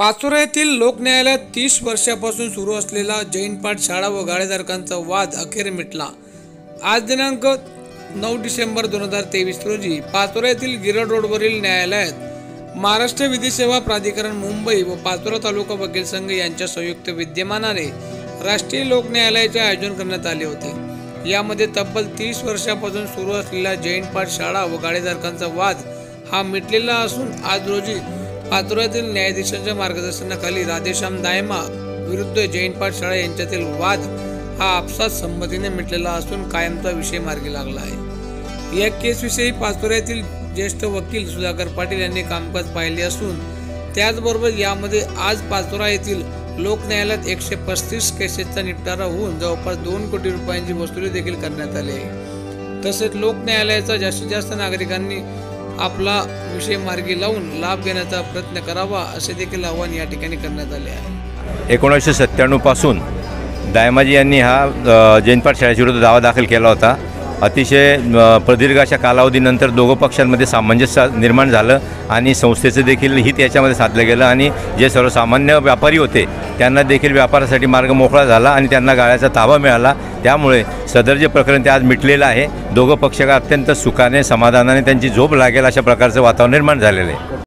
पाचोरा येथील लोकन्यायालयात तीस वर्षापासून सुरू असलेला जैन पाठ शाळा व गाळेधारकांचा वाद अखेर मिटला. आज दिनांक नऊ डिसेंबर दोन हजार तेवीस रोजी पाचोरा येथील गिरड रोडवरील न्यायालयात महाराष्ट्र विधी सेवा प्राधिकरण मुंबई व पाचोरा तालुका वकील संघ यांच्या संयुक्त विद्यमानाने राष्ट्रीय लोक न्यायालयाचे आयोजन करण्यात आले होते. यामध्ये तब्बल तीस वर्षापासून सुरू असलेला जैन पाठ शाळा व गाळेधारकांचा वाद हा मिटलेला असून आज रोजी पाचोऱ्यातील न्यायाधीशांच्या मार्गदर्शनाखाली राधेश्याम दायमा विरुद्ध जैन पाठशाळा यांच्यातील वाद हा आपसात संमतीने मिटलेला असून कायमचा विषय मार्गी लागला आहे. या केसविषयी पाचोऱ्यातील ज्येष्ठ वकील सुधाकर पाटील यांनी कामकाज पाहिले असून त्याचबरोबर यामध्ये आज पाचोरा येथील लोकन्यायालयात एकशे पस्तीस केसेसचा निपटारा होऊन जवळपास दोन कोटी रुपयांची वसुली देखील करण्यात आली आहे. तसेच लोक न्यायालयाचा जास्तीत जास्त नागरिकांनी आपला विषय मार्गी लावून लाभ घेण्याचा प्रयत्न करावा असे देखील आव्हान या ठिकाणी करण्यात आले आहे. एकोणीसशे सत्त्याण्णवपासून दायमाजी यांनी हा जैनपाठ जैनपाट शाळेविरुद्ध दावा दाखल केला होता. अतिशय प्रदीर्घ अशा कालावधीनंतर दोघं पक्षांमध्ये सामंजस्य निर्माण झालं आणि संस्थेचं देखील हित याच्यामध्ये साधलं गेलं आणि जे सर्वसामान्य व्यापारी होते त्यांना देखील व्यापारासाठी मार्ग मोकळा झाला आणि त्यांना गाळ्याचा ताबा मिळाला. त्यामुळे सदर जे प्रकरण ते आज मिटलेलं आहे दोघं पक्ष अत्यंत सुखाने समाधानाने त्यांची झोप लागेल अशा प्रकारचं वातावरण निर्माण झालेलं आहे.